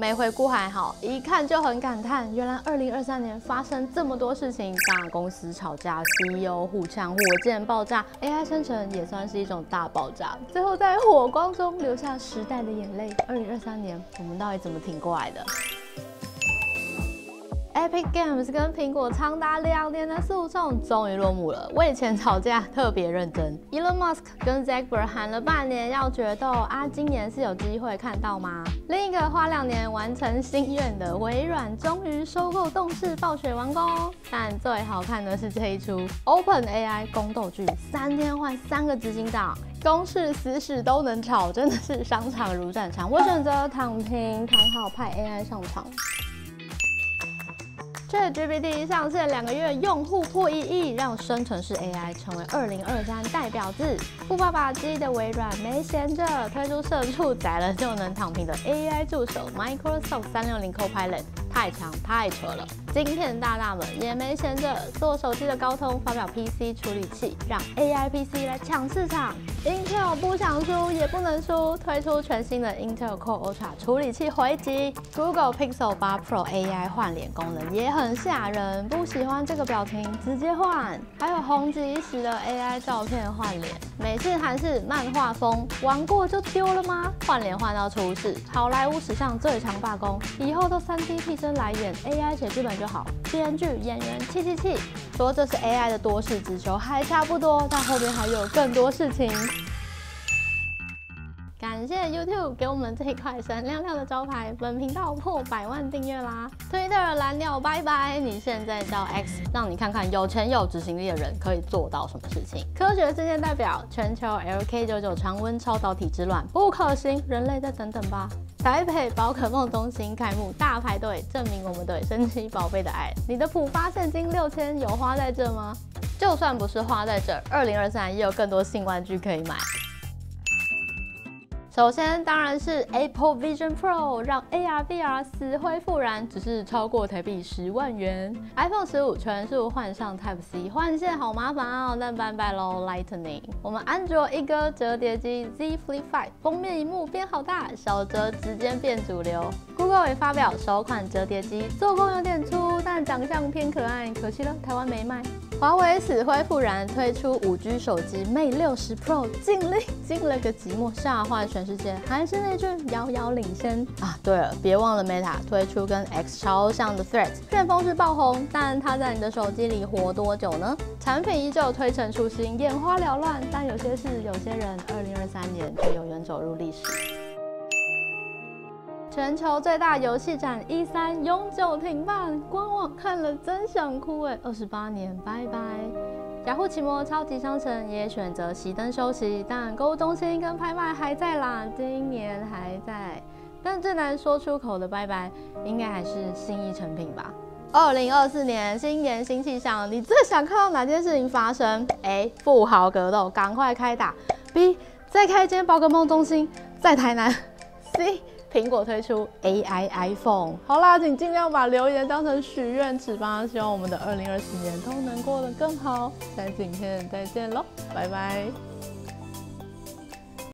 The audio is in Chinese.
没回顾还好，一看就很感叹，原来二零二三年发生这么多事情，大公司吵架，CEO 互呛，火箭爆炸，AI 生成也算是一种大爆炸，最后在火光中留下时代的眼泪。二零二三年，我们到底怎么挺过来的？Epic Games 跟苹果长达两年的诉讼终于落幕了。为钱吵架特别认真，Elon Musk 跟 Zuckerberg 喊了半年要决斗啊，今年是有机会看到吗？另一个花两年完成心愿的微软终于收购动视暴雪完工。但最好看的是这一出 Open AI 宫斗剧，三天换三个执行长，公事私事都能吵，真的是商场如战场。我选择躺平，躺好派 AI 上场。ChatGPT 上线两个月，用户破一亿，让生成式 AI 成为二零二三代表字。富爸爸之一的微软没闲着，推出社畜宅了就能躺平的 AI 助手 Microsoft 三六零 Copilot，太强太扯了。晶片大大们也没闲着，做手机的高通发表 PC 处理器，让 AI PC 来抢市场。Intel 不想输也不能输，推出全新的 Intel Core Ultra 处理器回击。Google Pixel 8 Pro AI 换脸功能也很吓人，不喜欢这个表情直接换。还有红极一时的 AI 照片换脸，美式韩式漫画风，玩过就丢了吗？换脸换到出事，好莱坞史上最强罢工，以后都 3D P 真来演 AI 写剧本就好。编剧演员气气气，说这是 AI 的多事之秋，还差不多，但后边还有更多事情。感谢 YouTube 给我们这一块闪亮亮的招牌，本频道破百万订阅啦！Twitter 蓝鸟拜拜，你现在叫 X，让你看看有钱有执行力的人可以做到什么事情。科学事件代表，全球 LK99 常温超导体之乱不可行，人类再等等吧。台北宝可梦中心开幕大排队，证明我们对神奇宝贝的爱。你的浦发现金六千有花在这吗？就算不是花在这，二零二三也有更多新玩具可以买。首先当然是 Apple Vision Pro，让 AR VR 死灰复燃，只是超过台币十万元。iPhone 十五全数换上 Type C，换线好麻烦哦，那拜拜喽 Lightning。我们安卓一哥折叠机 Z Flip 5，封面一幕变好大，小折直接变主流。Google 也发表首款折叠机，做工有点粗，但长相偏可爱，可惜了台湾没卖。华为死灰复燃，推出 5G 手机 Mate 60 Pro，尽力进了个寂寞，吓坏全世界，还是那句遥遥领先啊！对了，别忘了 Meta 推出跟 X 超像的 Thread 旋风式爆红，但它在你的手机里活多久呢？产品依旧推陈出新，眼花缭乱，但有些事，有些人，2023年却永远走入历史。全球最大游戏展 E3 永久停办，官网看了真想哭哎！二十八年，拜拜。雅虎奇摩超级商城也选择熄灯休息，但购物中心跟拍卖还在啦，今年还在。但最难说出口的拜拜，应该还是新意成品吧。二零二四年新年新气象，你最想看到哪件事情发生？A. 富豪格斗，赶快开打。B. 再开一间宝可梦中心，在台南。C. 苹果推出 AI iPhone，好啦，请尽量把留言当成许愿池吧，希望我们的二零二四年都能过得更好。下期影片再见喽，拜拜。